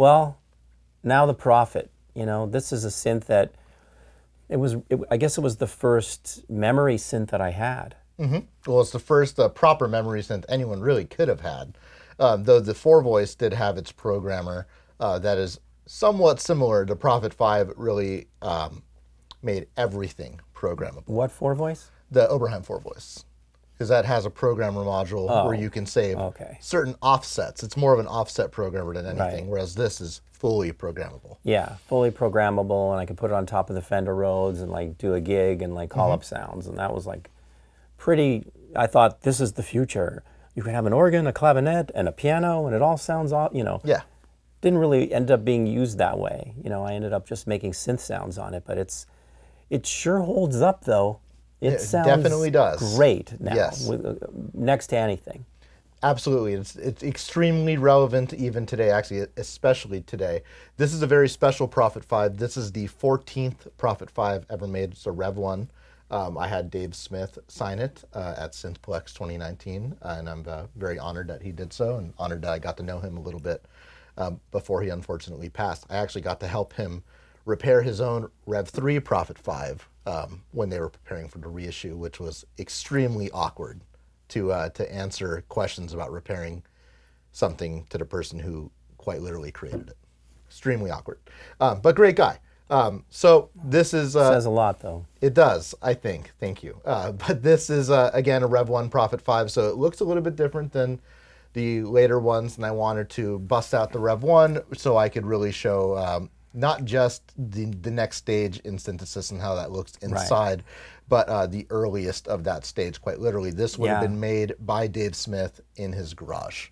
Well, now the Prophet. You know, this is a synth that it was. It, I guess it was the first memory synth that I had. Well, it's the first uh, proper memory synth anyone really could have had. Um, though the four voice did have its programmer uh, that is somewhat similar. The Prophet 5 really um, made everything programmable. What four voice? The Oberheim four voice. Because that has a programmer module where oh, you can save okay. certain offsets. It's more of an offset programmer than anything, Right. whereas this is fully programmable. Yeah, fully programmable, and I could put it on top of the Fender Rhodes and like do a gig and like call up mm-hmm. sounds, and that was like pretty. I thought this is the future. You can have an organ, a clavinet, and a piano, and it all sounds off. You know, Yeah. didn't really end up being used that way. You know, I ended up just making synth sounds on it, but it's it sure holds up though. It, It sounds definitely does. great now, Yes. with, uh, next to anything. Absolutely. It's, it's extremely relevant even today, actually, especially today. This is a very special Prophet 5. This is the 14th Prophet 5 ever made. It's a Rev 1. Um, I had Dave Smith sign it uh, at Synthplex 2019, and I'm uh, very honored that he did so and honored that I got to know him a little bit um, before he unfortunately passed. I actually got to help him repair his own Rev 3 Prophet 5 um, when they were preparing for the reissue, which was extremely awkward to uh, to answer questions about repairing something to the person who quite literally created it. Extremely awkward, um, but great guy. Um, so this is uh, Says a lot though. it does, I think. Thank you. Uh, but this is uh, again a Rev One Prophet Five, so it looks a little bit different than the later ones, and I wanted to bust out the Rev One so I could really show um, not just the the next stage in synthesis and how that looks inside, but uh, the earliest of that stage. Quite literally, this would have been made by Dave Smith in his garage.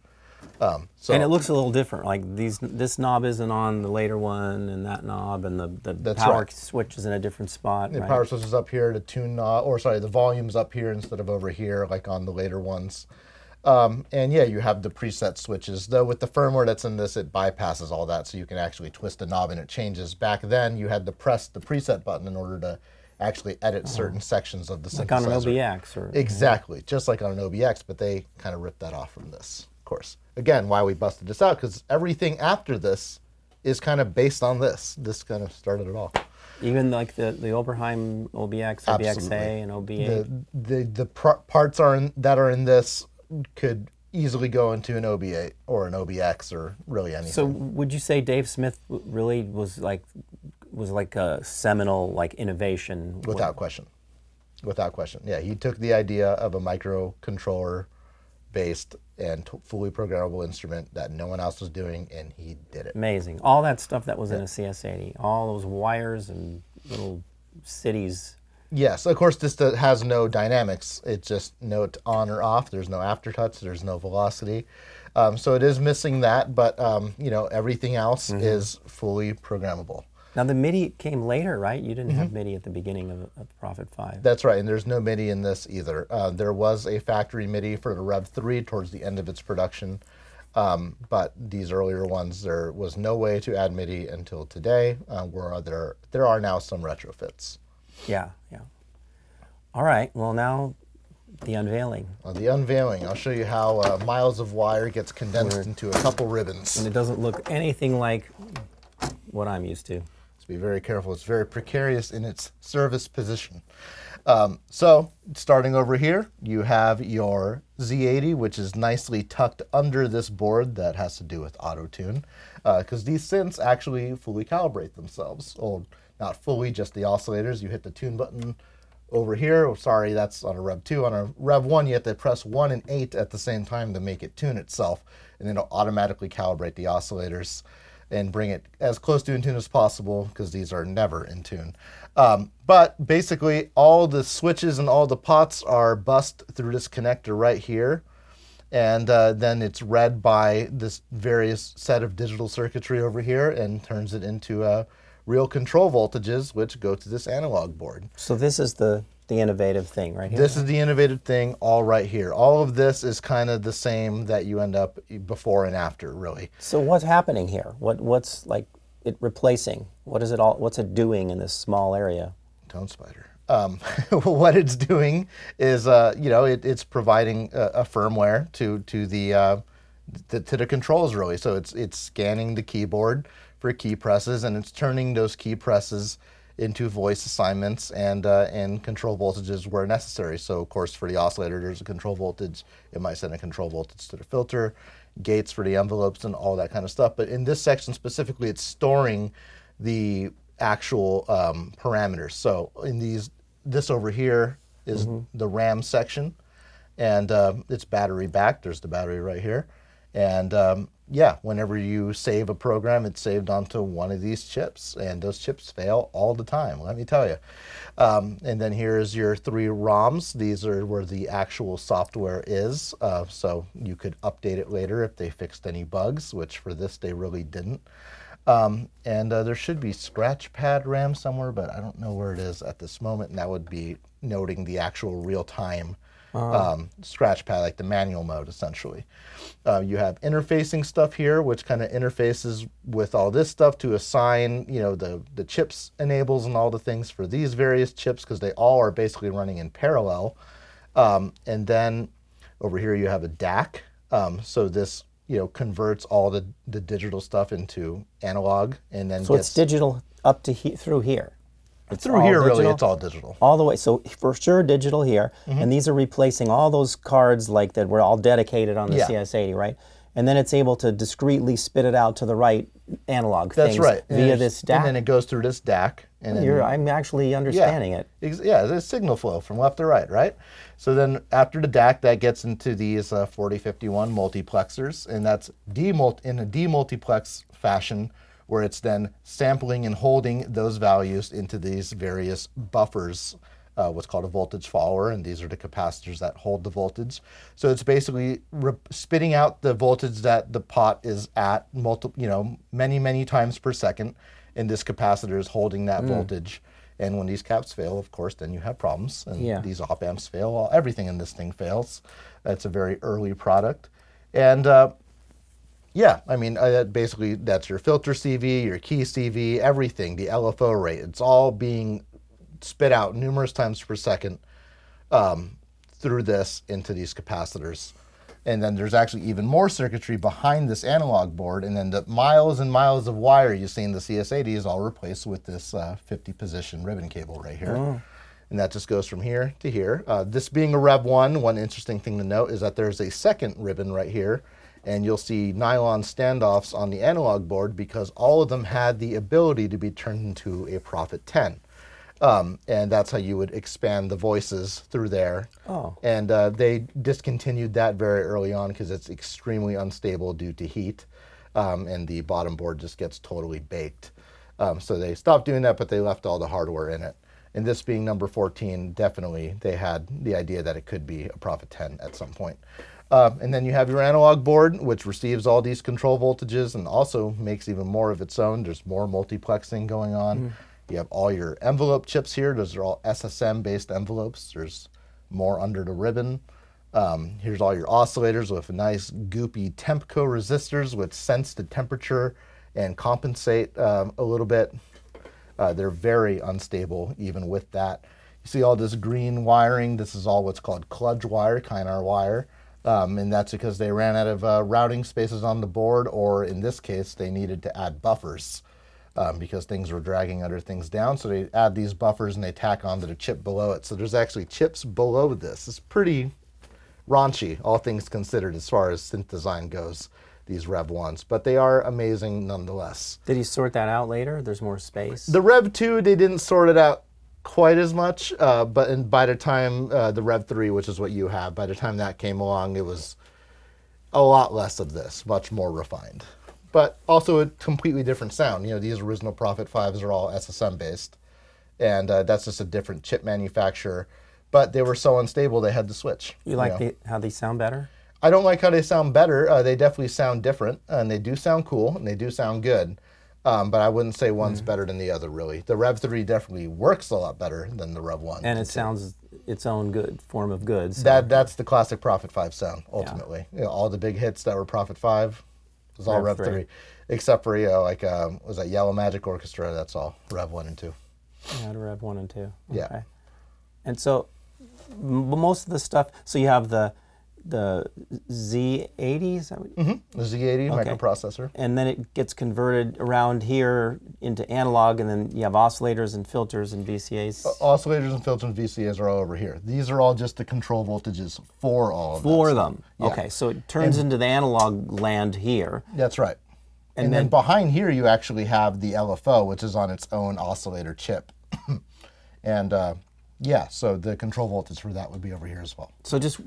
Um, so And it looks a little different. Like these, this knob isn't on the later one, and that knob, and the, the power right. switch is in a different spot. The right? power switch is up here, the tune knob, or sorry, the volume's up here instead of over here, like on the later ones. Um, and yeah, you have the preset switches. Though with the firmware that's in this, it bypasses all that, so you can actually twist the knob and it changes. Back then, you had to press the preset button in order to actually edit certain sections of the Oh. like on an synthesizer. OBX or Exactly, just like on an OBX, but they kind of ripped that off from this, of course. Again, why we busted this out, because everything after this is kind of based on this. This kind of started it all. even like the the Oberheim OBX, OBXA, Absolutely. and OB8. the the the parts are in, that are in this could easily go into an OB8 or an OBX or really anything. so would you say Dave Smith really was like was like a seminal like innovation? without question, without question, yeah, he took the idea of a microcontroller based and t- fully programmable instrument that no one else was doing, and he did it. Amazing. All that stuff that was in a CS80, all those wires and little cities. Yes, of course, this has no dynamics. It's just note on or off. There's no aftertouch. There's no velocity. Um, so it is missing that, but um, you know everything else Mm-hmm. is fully programmable. Now the MIDI came later, right? You didn't Mm-hmm. have MIDI at the beginning of, of Prophet Five. That's right, and there's no MIDI in this either. Uh, there was a factory MIDI for the Rev 3 towards the end of its production, um, but these earlier ones, there was no way to add MIDI until today, uh, where there, there are now some retrofits. Yeah, yeah. All right. Well, now the unveiling, On the unveiling, I'll show you how uh, miles of wire gets condensed into a couple ribbons. and it doesn't look anything like what I'm used to. Be very careful. It's very precarious in its service position. Um, so starting over here, you have your Z80, which is nicely tucked under this board that has to do with auto tune, because these synths actually fully calibrate themselves. Well, not fully, just the oscillators. You hit the tune button over here. Oh, sorry, that's on a Rev 2. On a Rev 1, you have to press 1 and 8 at the same time to make it tune itself, and it'll automatically calibrate the oscillators and bring it as close to in tune as possible because these are never in tune. Um, but basically, all the switches and all the pots are bust through this connector right here. And uh, then it's read by this various set of digital circuitry over here and turns it into uh, real control voltages, which go to this analog board. So this is the the innovative thing right here. This is the innovative thing all right here. All of this is kind of the same that you end up before and after, really. so what's happening here? What what's like it replacing? What is it all? What's it doing in this small area? Tone Spider. Um, what it's doing is, uh, you know, it, it's providing a, a firmware to to the uh, to, to the controls really. So it's it's scanning the keyboard for key presses and it's turning those key presses into voice assignments and uh, and control voltages where necessary. So of course for the oscillator there's a control voltage. It might send a control voltage to the filter, gates for the envelopes and all that kind of stuff. But in this section specifically, it's storing the actual um, parameters. So in these, this over here is the RAM section, and um, it's battery backed. There's the battery right here, and um, yeah, whenever you save a program, it's saved onto one of these chips, and those chips fail all the time. Let me tell you. Um, and then here's your three ROMs. These are where the actual software is, uh, so you could update it later if they fixed any bugs, which for this they really didn't. Um, and uh, there should be scratch pad RAM somewhere, but I don't know where it is at this moment. And that would be noting the actual real time um, scratch pad, like the manual mode, essentially. Uh, you have interfacing stuff here, which kind of interfaces with all this stuff to assign, you know, the, the chips enables and all the things for these various chips because they all are basically running in parallel. Um, and then over here you have a DAC. Um, so this you know converts all the, the digital stuff into analog and then So gets it's digital up to he, through here. It's through here really it's all digital. all the way. So for sure, digital here, Mm-hmm. and these are replacing all those cards like that were all dedicated on the Yeah. CS80, right? And then it's able to discreetly spit it out to the right analog That's things right. Via this DAC. And then it goes through this DAC and then You're, I'm actually understanding it. Ex- Yeah, there's signal flow from left to right, right? So then after the DAC, that gets into these uh, 4051 multiplexers, and that's demult in a demultiplex fashion, where it's then sampling and holding those values into these various buffers. Uh, what's called a voltage follower, and these are the capacitors that hold the voltage. So it's basically re- spitting out the voltage that the pot is at, multi- you know, many many times per second, and this capacitor is holding that voltage. And when these caps fail, of course, then you have problems. And Yeah. these op amps fail. All, everything in this thing fails. It's a very early product. And uh, yeah, I mean, uh, basically, that's your filter CV, your key CV, everything, the LFO rate. It's all being spit out numerous times per second um, through this into these capacitors. And then there's actually even more circuitry behind this analog board. And then the miles and miles of wire you see in the CS80 is all replaced with this uh, 50 position ribbon cable right here. And that just goes from here to here. Uh, this being a Rev 1, one interesting thing to note is that there's a second ribbon right here. And you'll see nylon standoffs on the analog board because all of them had the ability to be turned into a Prophet 10. Um, and that's how you would expand the voices through there. Oh. And uh, they discontinued that very early on because it's extremely unstable due to heat, um, and the bottom board just gets totally baked. Um, so they stopped doing that, but they left all the hardware in it. And this being number 14, definitely they had the idea that it could be a Prophet 10 at some point. Um, and then you have your analog board, which receives all these control voltages and also makes even more of its own. There's more multiplexing going on. You have all your envelope chips here. Those are all SSM based envelopes. There's more under the ribbon. Um, here's all your oscillators with nice goopy Tempco resistors which sense the temperature and compensate um, a little bit. Uh, they're very unstable even with that. You see all this green wiring. This is all what's called kludge wire, Kynar wire. Um, and that's because they ran out of uh, routing spaces on the board, or in this case, they needed to add buffers um, because things were dragging other things down. So they add these buffers and they tack onto the chip below it. So there's actually chips below this. It's pretty raunchy, all things considered, as far as synth design goes, these Rev 1s. But they are amazing nonetheless. Did he sort that out later? There's more space. The Rev 2, they didn't sort it out quite as much, uh, but in, by the time uh, the Rev 3, which is what you have, by the time that came along, it was a lot less of this, much more refined. But also a completely different sound. You know, these original Prophet 5s are all SSM based, and uh, that's just a different chip manufacturer. But they were so unstable, they had to switch. you like know. the, how they sound better? I don't like how they sound better. Uh, they definitely sound different, and they do sound cool, and they do sound good. Um, but I wouldn't say Mm. one's better than the other, really. The Rev 3 definitely works a lot better than the Rev 1. And it sounds its own good form of good. So. that That's the classic Prophet 5 sound, ultimately. You know, all the big hits that were Prophet 5 was all Rev, Rev 3. 3. Except for, you know, like, um, was that Yellow Magic Orchestra? That's all Rev 1 and 2. Yeah, to Rev 1 and 2. Yeah. And so m- most of the stuff, so you have the the Z80, is that what, The Z80 Okay. microprocessor. and then it gets converted around here into analog, and then you have oscillators and filters and VCAs Oscillators and filters and VCAs are all over here. These are all just the control voltages for all of for them. Yeah. Okay, so it turns into the analog land here. That's right. And, And then, then- behind here, you actually have the LFO, which is on its own oscillator chip. and uh, yeah, so the control voltage for that would be over here as well. So just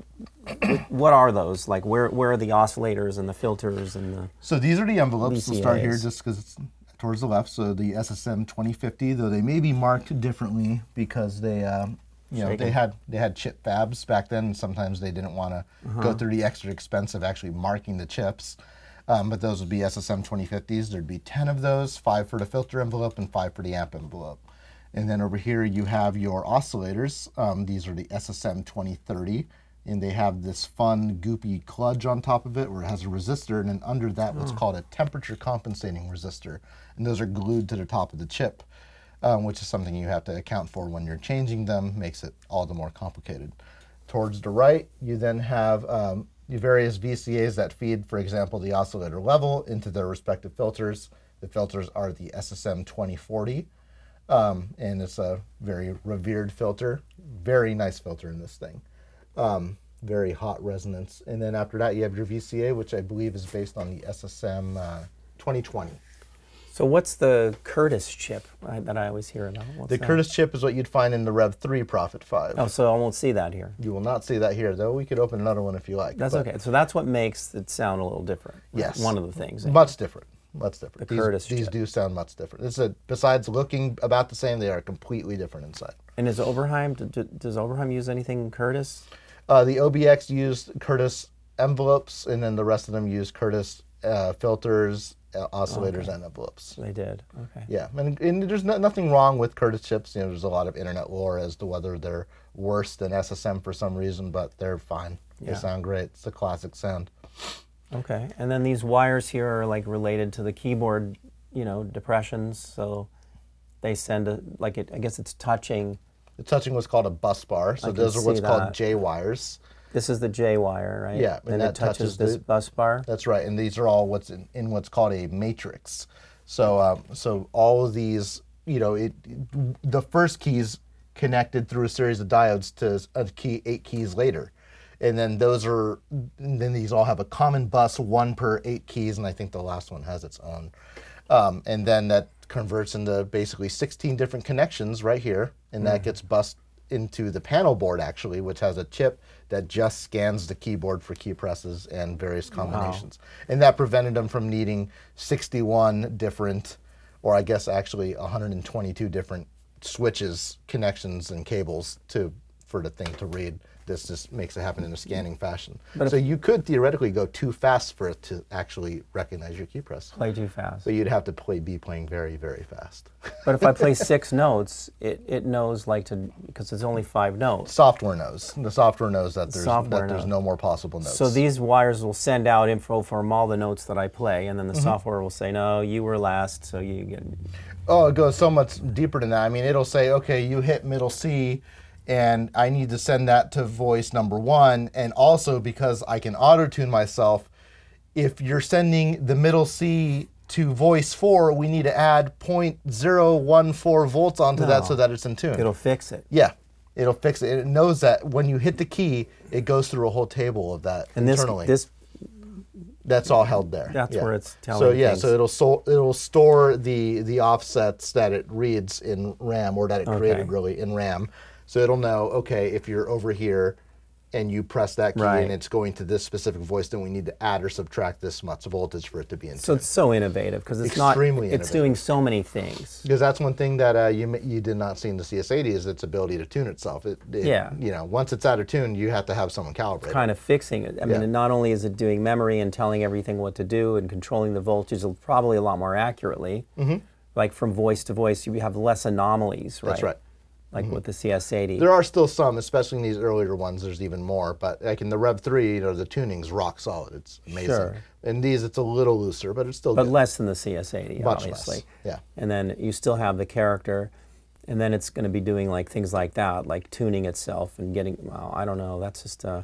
what are those? Like where where are the oscillators and the filters and the So these are the envelopes. We'll start here just because it's towards the left. So the SSM 2050, though they may be marked differently because they, um, you know, they had they had chip fabs back then. Sometimes they didn't want to go through the extra expense of actually marking the chips. Um, but those would be SSM 2050s. There'd be 10 of those, five for the filter envelope and five for the amp envelope. And then over here you have your oscillators. Um, these are the SSM 2030, and they have this fun goopy kludge on top of it where it has a resistor, and then under that what's called a temperature compensating resistor. And those are glued to the top of the chip, um, which is something you have to account for when you're changing them, makes it all the more complicated. Towards the right, you then have um, your various VCAs that feed, for example, the oscillator level into their respective filters. The filters are the SSM 2040 um, and it's a very revered filter. Very nice filter in this thing. Um, very hot resonance. And then after that, you have your VCA, which I believe is based on the SSM uh, 2020. So what's the Curtis chip that I always hear about? What's The that? Curtis chip is what you'd find in the Rev 3 Prophet 5. Oh, so I won't see that here. You will not see that here, though. We could open another one if you like. That's okay. So that's what makes it sound a little different. Yes. One of the things. Much different. Much different. The these, Curtis These chip. do sound much different. It's a, besides looking about the same, they are completely different inside. And is Oberheim, does Oberheim use anything Curtis? Uh, the OBX used Curtis envelopes, and then the rest of them used Curtis uh, filters, uh, oscillators, and envelopes. They did. Okay. Yeah, and, and there's no, nothing wrong with Curtis chips. You know, there's a lot of internet lore as to whether they're worse than SSM for some reason, but they're fine. They sound great. It's a classic sound. Okay. And then these wires here are like related to the keyboard, you know, depressions. So they send a, like it, I guess it's touching. The touching was called a bus bar, so I those are what's see called. J wires. This is the J wire, right? Yeah, and And that it touches, touches this the- bus bar. That's right, and these are all what's in, in what's called a matrix. So, um, so all of these, you know, it, the first keys connected through a series of diodes to a key eight keys later, and then those are, then these all have a common bus, one per eight keys, and I think the last one has its own, um, and then that converts into basically 16 different connections right here, and that gets bused into the panel board actually, which has a chip that just scans the keyboard for key presses and various combinations. And that prevented them from needing 61 different, or I guess actually 122 different switches, connections, and cables to for the thing to read. This just makes it happen in a scanning fashion. so you could theoretically go too fast for it to actually recognize your key press. Play too fast. But you'd have to play be playing very, very fast. But if I play six notes, it, it knows like to because it's only five notes. software knows. The software knows that there's Software that there's no more possible notes. So these wires will send out info from all the notes that I play, and then Mm-hmm. the software will say, "No, you were last, so you get." Oh, it goes so much deeper than that. I mean, it'll say, okay, you hit middle C, and I need to send that to voice number one. And also because I can auto tune myself, if you're sending the middle C to voice four, we need to add 0.014 volts onto that so that it's in tune. It'll fix it. yeah, it'll fix it. It knows that when you hit the key, it goes through a whole table of that And this internally. this That's all held there. That's Yeah. where it's So telling yeah, things. so it'll so, it'll store the the offsets that it reads in RAM or that it created really in RAM. So it'll know okay if you're over here and you press that key Right. and it's going to this specific voice, then we need to add or subtract this much voltage for it to be in tune. so it's so innovative because it's Extremely not. It's innovative. doing so many things. Because that's one thing that uh, you you did not see in the CS80 is its ability to tune itself. It, it- Yeah. You know, once it's out of tune, you have to have someone calibrate. it. Kind of fixing it. I mean, not only is it doing memory and telling everything what to do and controlling the voltage probably a lot more accurately. Mm-hmm. Like from voice to voice, you have less anomalies, right? That's right. Like with the CS80. There are still some, especially in these earlier ones. There's even more, but like in the Rev three, you know, the tuning's rock solid. It's amazing. Sure. In these, it's a little looser, but it's still but good. less than the CS80, Much obviously. less, yeah. And then you still have the character, and then it's going to be doing like things like that, like tuning itself and getting. Well, I don't know. That's just. Uh,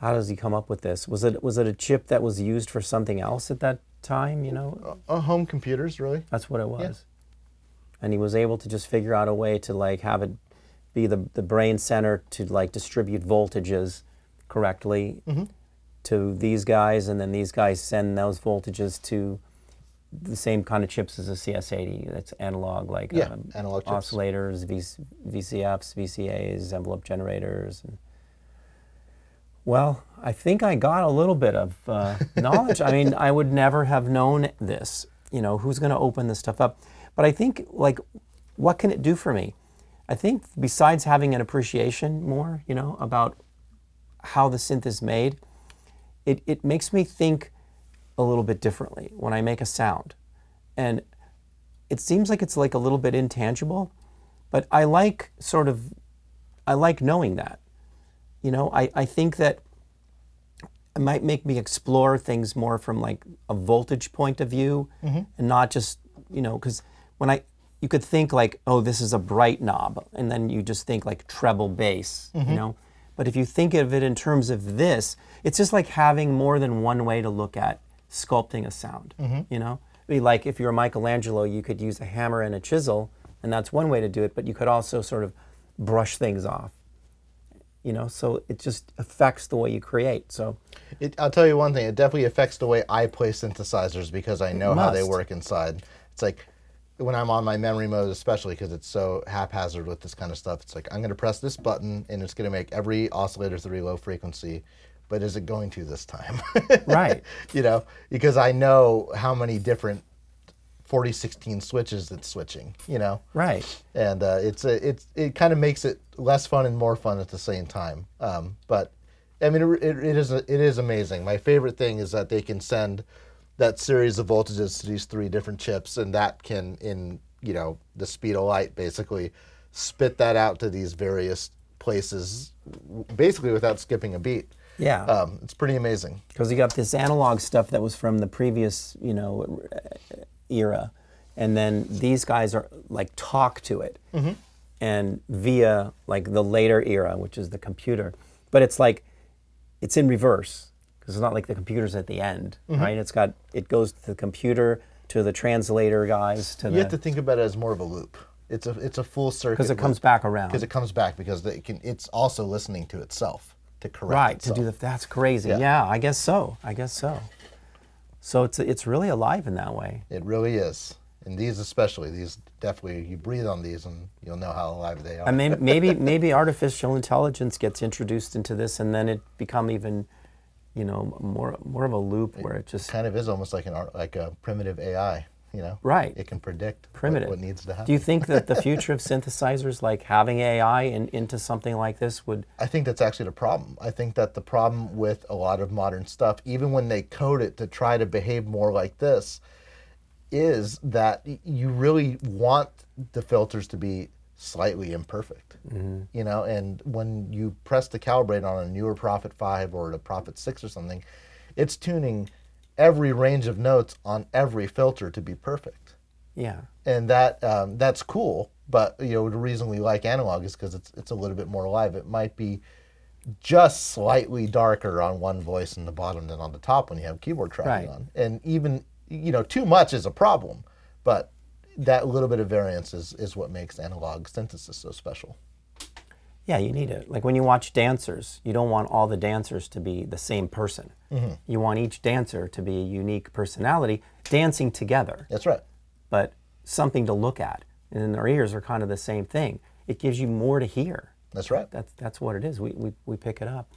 how does he come up with this? Was it was it a chip that was used for something else at that time? You know, Uh, home computers, really? that's what it was. And he was able to just figure out a way to like have it be the the brain center to like distribute voltages correctly to these guys, and then these guys send those voltages to the same kind of chips as a CS80. That's analog, like Yeah, um, analog oscillators, v- VCFs, VCAs, envelope generators, and well, I think I got a little bit of uh, knowledge. I mean, I would never have known this. You know, who's going to open this stuff up? But I think, like, what can it do for me? I think besides having an appreciation more, you know, about how the synth is made, it, it makes me think a little bit differently when I make a sound. And it seems like it's like a little bit intangible, but I like sort of, I like knowing that. You know, I, I think that it might make me explore things more from like a voltage point of view mm-hmm. and not just, you know, because when I, you could think like, oh, this is a bright knob, and then you just think like treble bass, you mm-hmm. know. But if you think of it in terms of this, it's just like having more than one way to look at sculpting a sound, mm-hmm. you know. Be like if you're Michelangelo, you could use a hammer and a chisel, and that's one way to do it. But you could also sort of brush things off, you know. So it just affects the way you create. So It, I'll tell you one thing. It definitely affects the way I play synthesizers because I know how they work inside. It's like when I'm on my memory mode, especially because it's so haphazard with this kind of stuff. It's like I'm going to press this button and it's going to make every oscillator three low frequency. But is it going to this time? right. you know, because I know how many different 4016 switches it's switching. You know, Right. and uh, it's a, it's it kind of makes it less fun and more fun at the same time. Um, but I mean, it, it, it is a, it is amazing. My favorite thing is that they can send that series of voltages to these three different chips, and that can, in you know, the speed of light, basically spit that out to these various places, basically without skipping a beat. Yeah. Um, it's pretty amazing. because you got this analog stuff that was from the previous, you know, era, and then these guys are like talk to it, and via like the later era, which is the computer, but it's like it's in reverse because it's not like the computer's at the end, mm-hmm. right? It's got it goes to the computer to the translator guys to You have to think about it as more of a loop. It's a it's a full circuit because it comes back around. because it comes back because it can it's also listening to itself to correct right itself. to do the that's crazy. Yeah. Yeah. I guess so. I guess so. So it's it's really alive in that way. It really is. And these especially, these definitely you breathe on these and you'll know how alive they are. I mean, maybe maybe artificial intelligence gets introduced into this, and then it become even, you know, more more of a loop where it just kind of is almost like an art, like a primitive AI, you know. Right. It can predict primitive. What, needs to happen. Do you think that the future of synthesizers, like having AI in, into something like this, would? I think that's actually the problem. I think that the problem with a lot of modern stuff, even when they code it to try to behave more like this, is that you really want the filters to be slightly imperfect. You know, and when you press the calibrate on a newer Prophet 5 or a Prophet 6 or something, it's tuning every range of notes on every filter to be perfect Yeah. and that um, that's cool. But you know, the reason we like analog is because it's it's a little bit more alive. It might be just slightly darker on one voice in the bottom than on the top when you have keyboard tracking Right. on, and even you know too much is a problem. But that little bit of variance is is what makes analog synthesis so special. Yeah, you need it. Like when you watch dancers, you don't want all the dancers to be the same person. Mm-hmm. You want each dancer to be a unique personality dancing together. That's right. but something to look at. And then their ears are kind of the same thing. It gives you more to hear. That's right. That's, that's what it is. We, we, we pick it up.